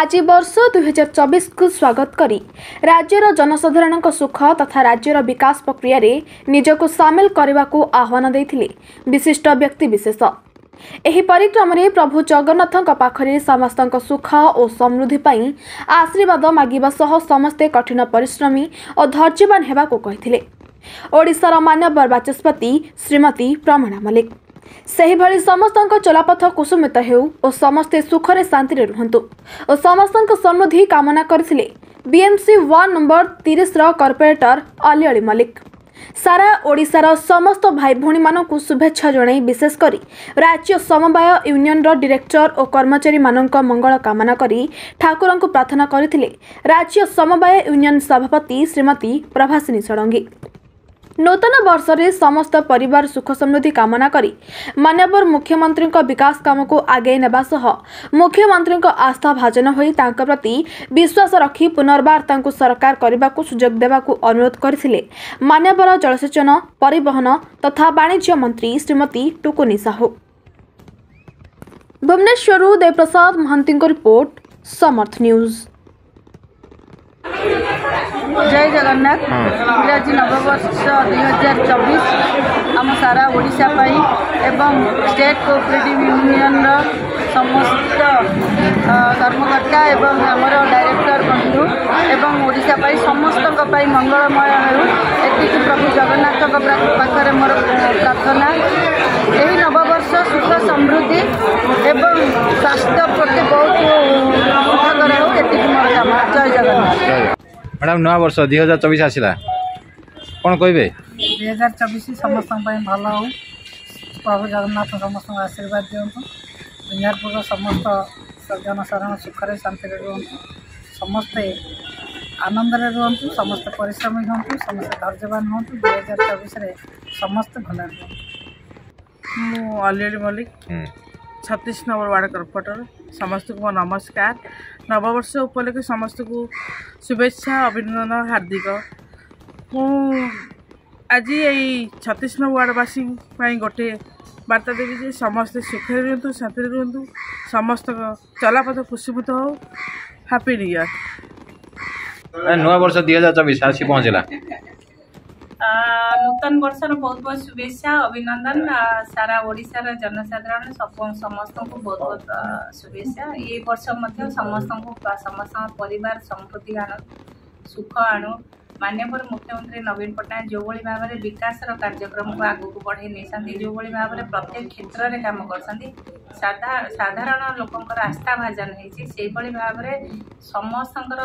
ଆଜି ବର୍ଷ ଦୁଇହଜାର ଚବିଶକୁ ସ୍ୱାଗତ କରି ରାଜ୍ୟର ଜନସାଧାରଣଙ୍କ ସୁଖ ତଥା ରାଜ୍ୟର ବିକାଶ ପ୍ରକ୍ରିୟାରେ ନିଜକୁ ସାମିଲ କରିବାକୁ ଆହ୍ୱାନ ଦେଇଥିଲେ ବିଶିଷ୍ଟ ବ୍ୟକ୍ତିବିଶେଷ ଏହି ପରିକ୍ରମାରେ ପ୍ରଭୁ ଜଗନ୍ନାଥଙ୍କ ପାଖରେ ସମସ୍ତଙ୍କ ସୁଖ ଓ ସମୃଦ୍ଧି ପାଇଁ ଆଶୀର୍ବାଦ ମାଗିବା ସହ ସମସ୍ତେ କଠିନ ପରିଶ୍ରମୀ ଓ ଧୈର୍ଯ୍ୟବାନ ହେବାକୁ କହିଥିଲେ। ଓଡ଼ିଶାର ମାନ୍ୟବର ବାଚସ୍ପତି ଶ୍ରୀମତୀ ପ୍ରମିଳା ମଲ୍ଲିକ। ସେହିଭଳି ସମସ୍ତଙ୍କ ଚଲାପଥ କୁସୁମିତ ହେଉ ଓ ସମସ୍ତେ ସୁଖରେ ଶାନ୍ତିରେ ରୁହନ୍ତୁ ଓ ସମସ୍ତଙ୍କ ସମୃଦ୍ଧି କାମନା କରିଥିଲେ ବିଏମ୍ସି ୱାର୍ଡ ନମ୍ବର ତିରିଶର କର୍ପୋରେଟର ଅଲି ଅଳି ମଲ୍ଲିକ। ସାରା ଓଡ଼ିଶାର ସମସ୍ତ ଭାଇ ଭଉଣୀମାନଙ୍କୁ ଶୁଭେଚ୍ଛା ଜଣାଇ ବିଶେଷ କରି ରାଜ୍ୟ ସମବାୟ ୟୁନିୟନର ଡିରେକ୍ଟର ଓ କର୍ମଚାରୀମାନଙ୍କ ମଙ୍ଗଳ କାମନା କରି ଠାକୁରଙ୍କୁ ପ୍ରାର୍ଥନା କରିଥିଲେ ରାଜ୍ୟ ସମବାୟ ୟୁନିୟନ ସଭାପତି ଶ୍ରୀମତୀ ପ୍ରଭାସିନୀ ଷଡ଼ଙ୍ଗୀ। ନୂତନ ବର୍ଷରେ ସମସ୍ତ ପରିବାର ସୁଖ ସମୃଦ୍ଧି କାମନା କରି ମାନ୍ୟବର ମୁଖ୍ୟମନ୍ତ୍ରୀଙ୍କ ବିକାଶ କାମକୁ ଆଗେଇ ନେବା ସହ ମୁଖ୍ୟମନ୍ତ୍ରୀଙ୍କ ଆସ୍ଥା ଭାଜନ ହୋଇ ତାଙ୍କ ପ୍ରତି ବିଶ୍ୱାସ ରଖି ପୁନର୍ବାର ତାଙ୍କୁ ସରକାର କରିବାକୁ ସୁଯୋଗ ଦେବାକୁ ଅନୁରୋଧ କରିଥିଲେ। ମାନ୍ୟବର ଜଳସେଚନ ପରିବହନ ତଥା ବାଣିଜ୍ୟ ମନ୍ତ୍ରୀ ଶ୍ରୀମତୀ ଟୁକୁନି ସାହୁ। ଭୁବନେଶ୍ୱରରୁ ଦେବପ୍ରସାଦ ମହାନ୍ତିଙ୍କ ରିପୋର୍ଟ ସମର୍ଥ ନ୍ୟୁଜ୍। ଜୟ ଜଗନ୍ନାଥ। ଇଂରାଜୀ ନବବର୍ଷ ଦୁଇ ହଜାର ଚବିଶ ଆମ ସାରା ଓଡ଼ିଶା ପାଇଁ ଏବଂ ଷ୍ଟେଟ୍ କୋଅପରେଟିଭ୍ ୟୁନିୟନର ସମସ୍ତ କର୍ମକର୍ତ୍ତା ଏବଂ ଆମର ଡାଇରେକ୍ଟର ବନ୍ଧୁ ଏବଂ ଓଡ଼ିଶା ପାଇଁ ସମସ୍ତଙ୍କ ପାଇଁ ମଙ୍ଗଳମୟ ହେଉ। ଏତିକି ପ୍ରଭୁ ଜଗନ୍ନାଥଙ୍କ ପାଖରେ ମୋର ପ୍ରାର୍ଥନା। ଏହି ନବବର୍ଷ ସୁଖ ସମୃଦ୍ଧି ଏବଂ ସ୍ୱାସ୍ଥ୍ୟ ପ୍ରତି ବହୁତ ସୁଖକର ହେଉ ଏତିକି ମୋର କାମ ଜୟ ଜଗନ୍ନାଥ ମ୍ୟାଡ଼ାମ୍ ନୂଆ ବର୍ଷ ଦୁଇ ହଜାର ଚବିଶ ଆସିଲା କ'ଣ କହିବେ ଦୁଇ ହଜାର ଚବିଶ ସମସ୍ତଙ୍କ ପାଇଁ ଭଲ ହଉ ପ୍ରଭୁ ଜଗନ୍ନାଥ ସମସ୍ତଙ୍କୁ ଆଶୀର୍ବାଦ ଦିଅନ୍ତୁ ଦୁନିଆପୁର ସମସ୍ତ ଜନସାଧାରଣ ସୁଖରେ ଶାନ୍ତିରେ ରୁହନ୍ତୁ ସମସ୍ତେ ଆନନ୍ଦରେ ରୁହନ୍ତୁ ସମସ୍ତେ ପରିଶ୍ରମୀ ହୁଅନ୍ତୁ ସମସ୍ତେ ଧୈର୍ଯ୍ୟବାନ ହୁଅନ୍ତୁ ଦୁଇ ହଜାର ଚବିଶରେ ସମସ୍ତେ ଭଲରେ ରୁହନ୍ତୁ ମୁଁ ଅଲିଅଳି ମଲ୍ଲିକ ହୁଁ। ଛତିଶ ନମ୍ବର ୱାର୍ଡ଼ କର୍ପୋରେଟର। ସମସ୍ତଙ୍କୁ ମୋ ନମସ୍କାର। ନବବର୍ଷ ଉପଲକ୍ଷେ ସମସ୍ତଙ୍କୁ ଶୁଭେଚ୍ଛା ଅଭିନନ୍ଦନ ହାର୍ଦ୍ଦିକ। ମୁଁ ଆଜି ଏଇ ଛତିଶ ନମ୍ବର ୱାର୍ଡ଼ବାସୀ ପାଇଁ ଗୋଟିଏ ବାର୍ତ୍ତା ଦେବି ଯେ ସମସ୍ତେ ସୁଖରେ ରୁହନ୍ତୁ ଶାନ୍ତିରେ ରୁହନ୍ତୁ। ସମସ୍ତଙ୍କ ଚଲାପଥ କୁସୁମିତ ହଉ। ହାପି ନ୍ୟୁ ଇୟର୍ ନୂଆ ବର୍ଷ ଦୁଇ ହଜାର ଚବିଶ ଆସି ପହଞ୍ଚିଲା। ନୂତନ ବର୍ଷର ବହୁତ ବହୁତ ଶୁଭେଚ୍ଛା ଅଭିନନ୍ଦନ ସାରା ଓଡ଼ିଶାର ଜନସାଧାରଣ ସମସ୍ତଙ୍କୁ ବହୁତ ବହୁତ ଶୁଭେଚ୍ଛା ଏ ବର୍ଷ ମଧ୍ୟ ସମସ୍ତଙ୍କୁ ସମସ୍ତଙ୍କ ପରିବାର ସମୃଦ୍ଧି ଆଣୁ ସୁଖ ଆଣୁ ମାନ୍ୟବର ମୁଖ୍ୟମନ୍ତ୍ରୀ ନବୀନ ପଟ୍ଟନାୟକ ଯେଉଁଭଳି ଭାବରେ ବିକାଶର କାର୍ଯ୍ୟକ୍ରମକୁ ଆଗକୁ ବଢ଼େଇ ନେଇଛନ୍ତି ଯେଉଁଭଳି ଭାବରେ ପ୍ରତ୍ୟେକ କ୍ଷେତ୍ରରେ କାମ କରୁଛନ୍ତି ସାଧା ସାଧାରଣ ଲୋକଙ୍କର ଆସ୍ଥା ଭାଜନ ହେଇଛି ସେଇଭଳି ଭାବରେ ସମସ୍ତଙ୍କର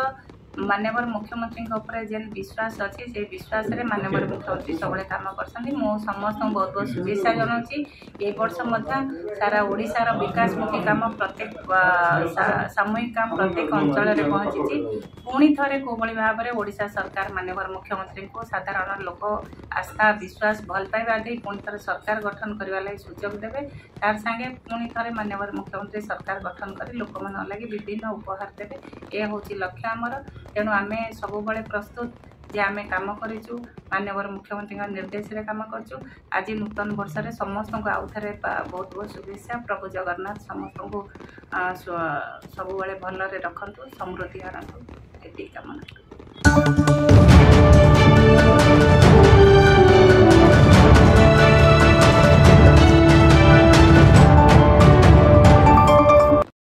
ମାନ୍ୟବର ମୁଖ୍ୟମନ୍ତ୍ରୀଙ୍କ ଉପରେ ଯେନ୍ ବିଶ୍ୱାସ ଅଛି ସେଇ ବିଶ୍ୱାସରେ ମାନ୍ୟବର ମୁଖ୍ୟମନ୍ତ୍ରୀ ସବୁବେଳେ କାମ କରୁଛନ୍ତି। ମୁଁ ସମସ୍ତଙ୍କୁ ବହୁତ ବହୁତ ଶୁଭେଚ୍ଛା ଜଣାଉଛି। ଏ ବର୍ଷ ମଧ୍ୟ ସାରା ଓଡ଼ିଶାର ବିକାଶମୁଖୀ କାମ ପ୍ରତ୍ୟେକ ଆ, ସା- ସାମୂହିକ କାମ ପ୍ରତ୍ୟେକ ଅଞ୍ଚଳରେ ପହଞ୍ଚିଛି। ପୁଣି ଥରେ କେଉଁଭଳି ଭାବରେ ଓଡ଼ିଶା ସରକାର ମାନ୍ୟବର ମୁଖ୍ୟମନ୍ତ୍ରୀଙ୍କୁ ସାଧାରଣ ଲୋକ ଆସ୍ଥା ବିଶ୍ୱାସ ଭଲ ପାଇବା ଦେଇ ପୁଣି ଥରେ ସରକାର ଗଠନ କରିବା ଲାଗି ସୁଯୋଗ ଦେବେ ତାର ସାଙ୍ଗେ ପୁଣି ଥରେ ମାନ୍ୟବର ମୁଖ୍ୟମନ୍ତ୍ରୀ ସରକାର ଗଠନ କରି ଲୋକମାନଙ୍କ ଲାଗି ବିଭିନ୍ନ ଉପହାର ଦେବେ। ଏ ହେଉଛି ଲକ୍ଷ୍ୟ ଆମର। ତେଣୁ ଆମେ ସବୁବେଳେ ପ୍ରସ୍ତୁତ ଯେ ଆମେ କାମ କରିଛୁ ମାନ୍ୟବର ମୁଖ୍ୟମନ୍ତ୍ରୀଙ୍କ ନିର୍ଦ୍ଦେଶରେ କାମ କରିଛୁ। ଆଜି ନୂତନ ବର୍ଷରେ ସମସ୍ତଙ୍କୁ ଆଉଥରେ ପା- ବହୁତ ବହୁତ ଶୁଭେଚ୍ଛା। ପ୍ରଭୁ ଜଗନ୍ନାଥ ସମସ୍ତଙ୍କୁ ସବୁବେଳେ ଭଲରେ ରଖନ୍ତୁ ସମୃଦ୍ଧି ଆଣନ୍ତୁ। ଏତିକି କାମନା।